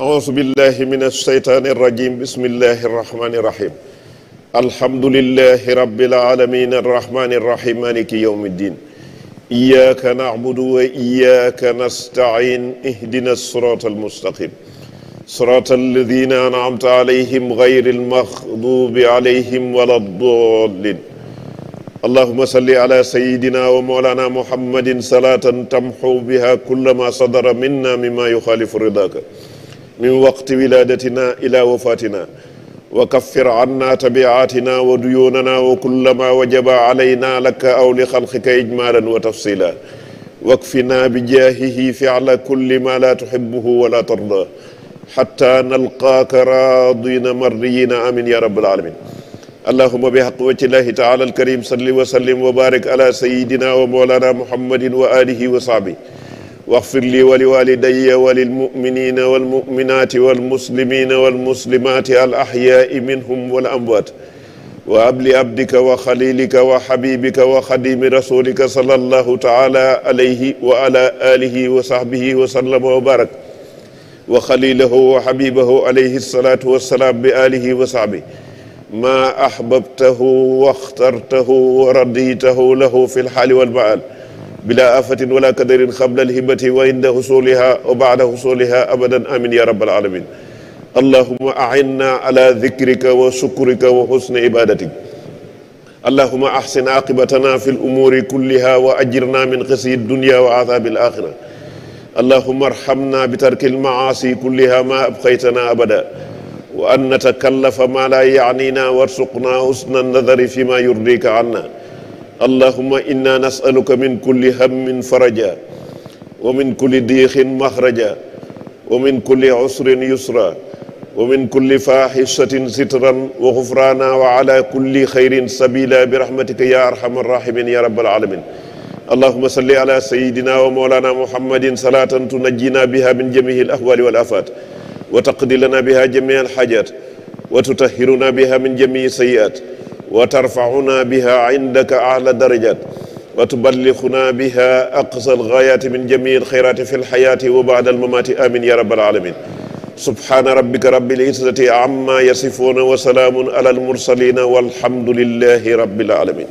أعوذ بالله من الشيطان الرجيم. بسم الله الرحمن الرحيم. الحمد لله رب العالمين الرحمن الرحيم. مالك يوم الدين. إياك نعبد وإياك نستعين. اهدنا الصراط المستقيم. صراط الذين أنعمت عليهم غير المغضوب عليهم ولا الضالين. اللهم صل على سيدنا ومولانا محمد صلاة تمحو بها كل ما صدر منا مما يخالف رضاك. من وقت ولادتنا إلى وفاتنا. وكفر عنا تبعاتنا وديوننا وكل ما وجب علينا لك أو لخلقك إجمالا وتفصيلا. واكفنا بجاهه فعل كل ما لا تحبه ولا ترضى. حتى نلقاك راضين مرضيين آمين يا رب العالمين. اللهم بحق وجه الله تعالى الكريم صل وسلم وبارك على سيدنا ومولانا محمد وآله وصحبه. واغفر لي ولوالدي وللمؤمنين والمؤمنات والمسلمين والمسلمات الأحياء منهم والأموات. وهب لعبدك وخليلك وحبيبك وخديم رسولك صلى الله تعالى عليه وعلى آله وصحبه وسلم وبارك. وخليله وحبيبه عليه الصلاة والسلام بآله وصحبه. ما أحببته واخترته ورديته له في الحال والمآل. بلا آفة ولا قدر قبل الهبة وعند حصولها وبعد حصولها أبدا. آمين يا رب العالمين. اللهم أعنا على ذكرك وشكرك وحسن عبادتك. اللهم أحسن عاقبتنا في الأمور كلها وأجرنا من خزي الدنيا وعذاب الآخرة. اللهم ارحمنا بترك المعاصي كلها ما أبقيتنا أبدا. وأن نتكلف ما لا يعنينا وارزقنا حسن النظر فيما يرضيك عنا. اللهم إنا نسألك من كل هم فرجا ومن كل ضيق مخرجا ومن كل عسر يسرا ومن كل فاحشة سترا وغفرانا وعلى كل خير سبيلا برحمتك يا أرحم الراحمين يا رب العالمين. اللهم صل على سيدنا ومولانا محمد صلاة تنجينا بها من جميع الأهوال والآفات وتقضي لنا بها جميع الحاجات وتطهرنا بها من جميع السيئات وترفعنا بها عندك أعلى الدرجات وتبلغنا بها أقصى الغايات من جميع الخيرات في الحياة وبعد الممات. آمين يا رب العالمين. سبحان ربك رب العزة عما يصفون وسلام على المرسلين والحمد لله رب العالمين.